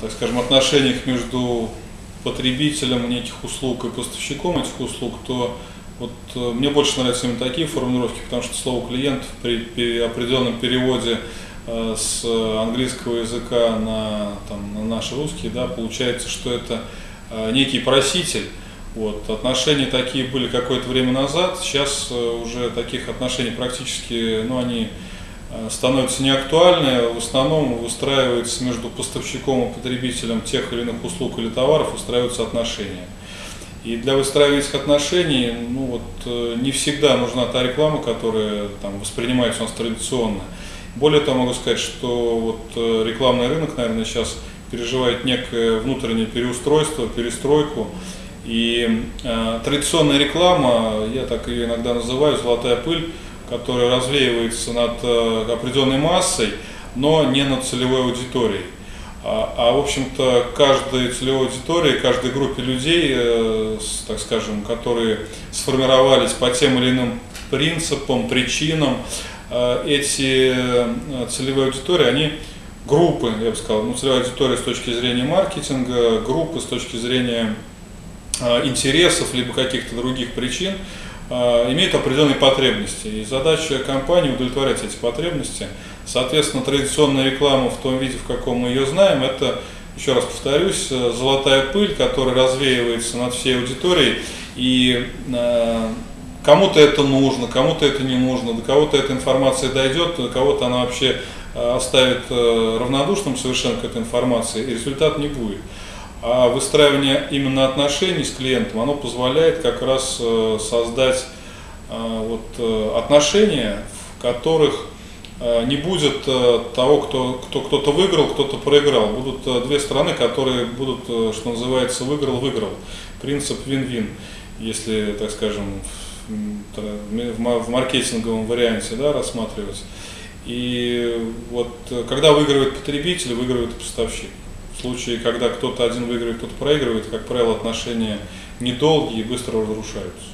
так скажем, отношениях между потребителем неких услуг и поставщиком этих услуг, то вот э, мне больше нравятся именно такие формулировки, потому что слово клиент при, при определенном переводе э, с английского языка на, там, на наш русский, да, получается, что это э, некий проситель. Вот. Отношения такие были какое-то время назад, сейчас уже таких отношений практически, ну, они становятся неактуальны, в основном выстраивается между поставщиком и потребителем тех или иных услуг или товаров, выстраиваются отношения. И для выстраивания этих отношений ну вот, э, не всегда нужна та реклама, которая там, воспринимается у нас традиционно. Более того, могу сказать, что вот, э, рекламный рынок, наверное, сейчас переживает некое внутреннее переустройство, перестройку. И э, традиционная реклама, я так ее иногда называю, золотая пыль, которая развеивается над э, определенной массой, но не над целевой аудиторией. А, а в общем-то, каждой целевой аудитории, каждой группе людей, э, так скажем, которые сформировались по тем или иным принципам, причинам, э, эти э, целевые аудитории, они группы, я бы сказал, ну, целевая аудитория с точки зрения маркетинга, группы с точки зрения интересов, либо каких-то других причин, имеют определенные потребности. И задача компании удовлетворять эти потребности – Соответственно, традиционная реклама в том виде, в каком мы ее знаем, это, еще раз повторюсь, э, золотая пыль, которая развеивается над всей аудиторией, и э, кому-то это нужно, кому-то это не нужно, до кого-то эта информация дойдет, до кого-то она вообще э, оставит э, равнодушным совершенно к этой информации, и результат не будет. А выстраивание именно отношений с клиентом, оно позволяет как раз э, создать э, вот, отношения, в которых Э, не будет э, того, кто, кто кто-то выиграл, кто-то проиграл. Будут э, две страны, которые будут, что называется, выиграл-выиграл. Принцип вин-вин, если, так скажем, в маркетинговом варианте да, рассматривать. И вот когда выигрывает потребитель, выигрывает поставщик. Случае, когда кто-то один выигрывает, кто-то проигрывает, как правило, отношения недолгие и быстро разрушаются.